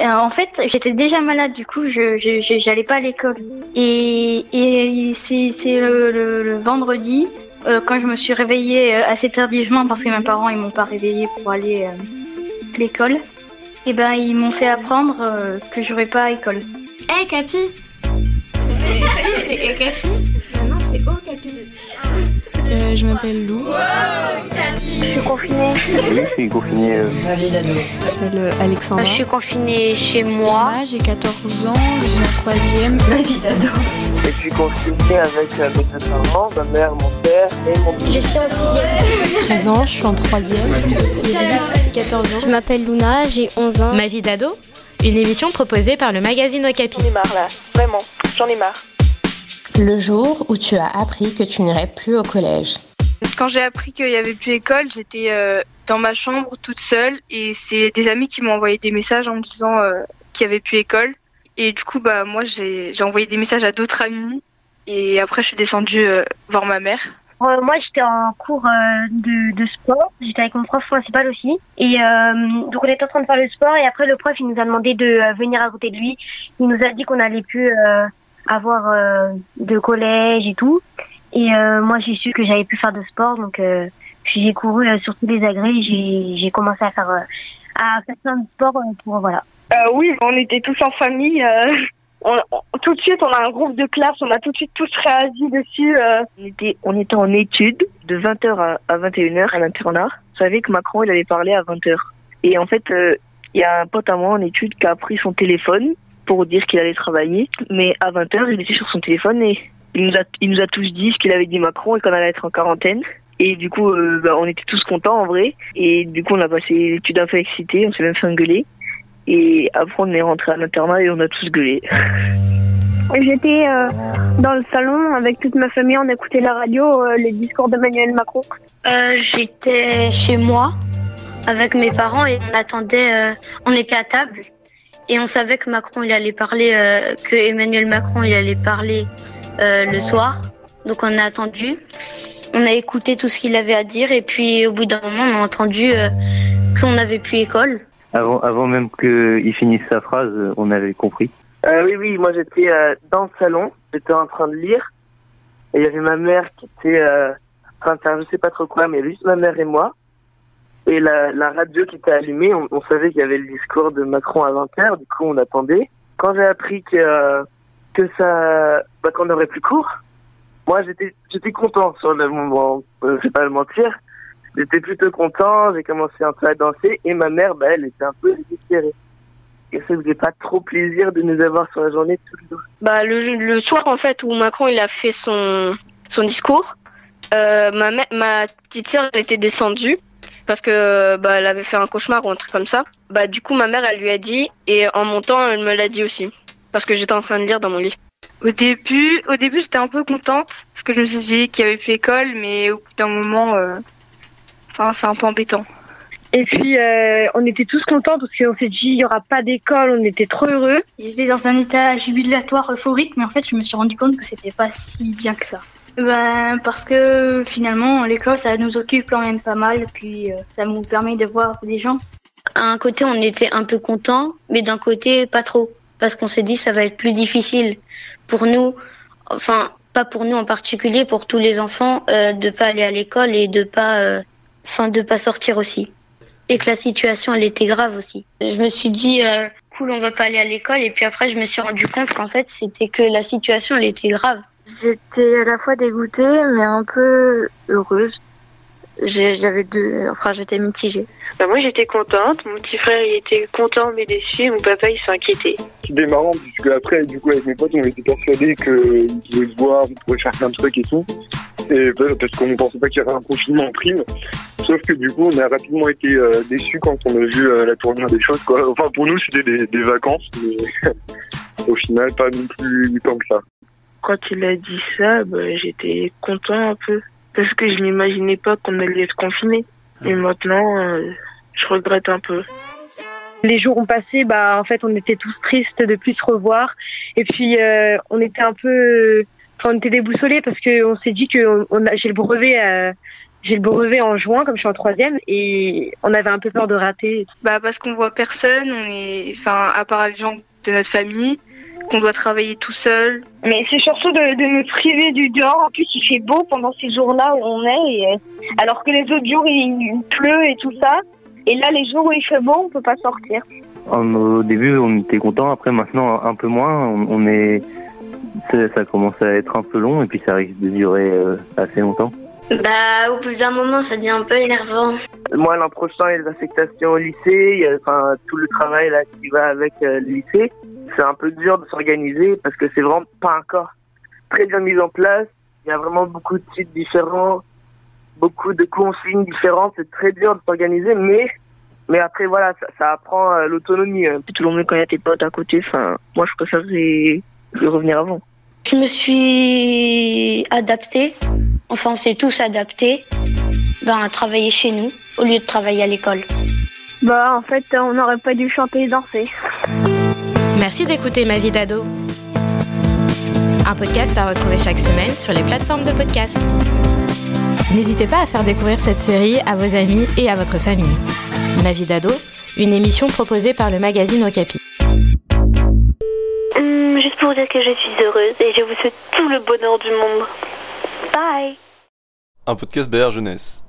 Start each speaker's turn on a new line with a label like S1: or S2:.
S1: Euh, en fait, j'étais déjà malade, du coup, je j'allais pas à l'école. Et, et c'est c'est le, le- le vendredi, euh, quand je me suis réveillée euh, assez tardivement parce que mes parents ils m'ont pas réveillée pour aller euh, à l'école, et ben ils m'ont fait apprendre euh, que j'aurais pas à école.
S2: Eh Capi Si, c'est Eh Capi Non, c'est Oh Capi.
S3: Je m'appelle Lou.
S4: Je suis confinée.
S5: Oui, je suis confiné. euh,
S3: Je m'appelle euh, Alexandra.
S2: Je suis confinée chez moi.
S3: Moi, j'ai 14 ans, je suis en troisième.
S6: Je suis confiné avec euh, mes deux parents, ma mère, mon père et mon
S2: Je suis en sixième.
S3: 13 ans, je suis en troisième. Iris, 14 ans.
S2: Je m'appelle Luna, j'ai 11 ans.
S7: Ma vie d'ado Une émission proposée par le magazine Okapi.
S4: J'en ai marre là, vraiment, j'en ai marre.
S8: Le jour où tu as appris que tu n'irais plus au collège.
S9: Quand j'ai appris qu'il n'y avait plus école, j'étais euh, dans ma chambre toute seule et c'est des amis qui m'ont envoyé des messages en me disant euh, qu'il n'y avait plus école. Et du coup, bah moi, j'ai j'ai envoyé des messages à d'autres amis et après, je suis descendue euh, voir ma mère.
S4: Moi, j'étais en cours de, de sport. J'étais avec mon prof principal aussi. Et euh, donc, on était en train de faire le sport. Et après, le prof, il nous a demandé de venir à côté de lui. Il nous a dit qu'on allait plus euh, avoir euh, de collège et tout. Et euh, moi, j'ai su que j'avais plus faire de sport. Donc, euh, j'ai couru euh, sur tous les agrès. J'ai j'ai commencé à faire, euh, à faire plein de sport euh, pour, voilà.
S10: Euh, oui, on était tous en famille. euh, on- on- tout de suite, on a un groupe de classe, on a tout de suite tous réagi dessus. euh.
S6: On était, on était en études de 20h à, à 21h à l'internat. Je savais que Macron, il allait parler à 20h. Et en fait, euh, il y a un pote à moi en études qui a pris son téléphone pour dire qu'il allait travailler. Mais à 20h, il était sur son téléphone et il nous a, il nous a tous dit ce qu'il avait dit Macron et qu'on allait être en quarantaine. Et du coup, euh, bah, on était tous contents en vrai. Et du coup, on a passé l'étude un peu excité, on s'est même fait engueuler. Et après, on est rentré à l'internat et on a tous gueulé.
S10: J'étais euh, dans le salon avec toute ma famille, on écoutait la radio, euh, les discours d'Emmanuel Macron.
S2: Euh, J'étais chez moi avec mes parents et on attendait, euh, on était à table et on savait que Macron il allait parler, euh, que Emmanuel Macron il allait parler euh, le soir. Donc on a attendu, on a écouté tout ce qu'il avait à dire et puis au bout d'un moment on a entendu euh, qu'on n'avait plus école.
S5: Avant, avant même qu'il finisse sa phrase, on avait compris.
S6: Euh, oui, oui, moi j'étais euh, dans le salon, j'étais en train de lire, et il y avait ma mère qui était euh, en train de faire je sais pas trop quoi, mais juste ma mère et moi. Et la, radio qui était allumée, on, savait qu'il y avait le discours de Macron à 20h, du coup on attendait. Quand j'ai appris que, que ça, bah, qu'on aurait plus cours, moi j'étais, j'étais content sur le moment, euh, je vais pas le mentir. J'étais plutôt content, j'ai commencé un peu à danser, et ma mère, bah, elle était un peu désespérée. Et ça faisait pas trop plaisir de nous avoir sur la journée tous les jours.
S9: Bah, le, le soir, en fait, où Macron il a fait son, son discours, euh, ma, ma petite sœur elle était descendue parce que bah, elle avait fait un cauchemar ou un truc comme ça. Bah, du coup, ma mère, elle lui a dit, et en montant, elle me l'a dit aussi, parce que j'étais en train de lire dans mon lit. Au début, au début, j'étais un peu contente parce que je me suis dit qu'il y avait plus école, mais au bout d'un moment, euh, enfin, c'est un peu embêtant.
S10: Et puis, euh, on était tous contents parce qu'on s'est dit, il y aura pas d'école, on était trop heureux.
S1: J'étais dans un état jubilatoire euphorique, mais en fait, je me suis rendu compte que c'était pas si bien que ça. Ben, parce que finalement, l'école, ça nous occupe quand même pas mal, puis euh, ça nous permet de voir des gens.
S2: À un côté, on était un peu content, mais d'un côté, pas trop. Parce qu'on s'est dit, ça va être plus difficile pour nous, enfin, pas pour nous en particulier, pour tous les enfants, euh, de pas aller à l'école et de pas, euh, enfin, de pas sortir aussi. Et que la situation, elle était grave aussi. Je me suis dit, euh, cool, on va pas aller à l'école. Et puis après, je me suis rendu compte qu'en fait, c'était que la situation, elle était grave.
S9: J'étais à la fois dégoûtée, mais un peu heureuse. J'ai- J'avais deux, enfin, j'étais mitigée.
S10: Bah, moi, j'étais contente. Mon petit frère, il était content, mais déçu. Et mon papa, il s'est inquiété.
S11: C'était marrant puisque après, du coup, avec mes potes, on était persuadés qu'ils pouvaient se voir, on pouvait faire plein de trucs et tout. Et bah, parce qu'on ne pensait pas qu'il y avait un confinement en prime. Sauf que du coup, on a rapidement été euh, déçus quand on a vu euh, la tournure des choses. Quoi. Enfin, pour nous, c'était des, des vacances, mais au final, pas non plus tant que ça.
S6: Quand il a dit ça, bah, j'étais content un peu. Parce que je n'imaginais pas qu'on allait être confiné. Et maintenant, euh, je regrette un peu.
S10: Les jours ont passé, bah, en fait, on était tous tristes de plus se revoir. Et puis, euh, on était un peu, enfin, on était déboussolés parce qu'on s'est dit que on, on a, j'ai le brevet, euh,
S4: j'ai le brevet en juin, comme je suis en troisième, et on avait un peu peur de rater.
S9: Bah parce qu'on voit personne, on est, enfin, à part les gens de notre famille, qu'on doit travailler tout seul.
S10: Mais c'est surtout de, de me priver du dehors. En plus, il fait beau pendant ces jours-là où on est, et, euh, alors que les autres jours il, il pleut et tout ça. Et là, les jours où il fait beau, on peut pas sortir.
S5: Au début, on était content. Après, maintenant, un peu moins. On, on est, ça, ça commence à être un peu long et puis ça risque de durer euh, assez longtemps.
S2: Bah, au bout d'un moment, ça devient un peu énervant.
S6: Moi, l'an prochain, il y a les affectations au lycée, il y a enfin, tout le travail là qui va avec euh, le lycée. C'est un peu dur de s'organiser parce que c'est vraiment pas encore très bien mis en place. Il y a vraiment beaucoup de sites différents, beaucoup de consignes différentes. C'est très dur de s'organiser, mais mais après voilà, ça, ça apprend euh, l'autonomie.
S4: C'est toujours mieux quand il y a tes potes à côté. Enfin, moi, je préférerais de revenir avant.
S2: Je me suis adaptée. Enfin, on s'est tous adaptés ben, à travailler chez nous au lieu de travailler à l'école.
S10: Bah, en fait, on n'aurait pas dû chanter et danser.
S7: Merci d'écouter Ma vie d'ado. Un podcast à retrouver chaque semaine sur les plateformes de podcast. N'hésitez pas à faire découvrir cette série à vos amis et à votre famille. Ma vie d'ado, une émission proposée par le magazine Okapi.
S12: Hum, juste pour dire que je suis heureuse et je vous souhaite tout le bonheur du monde. Bye
S13: Un podcast BR Jeunesse.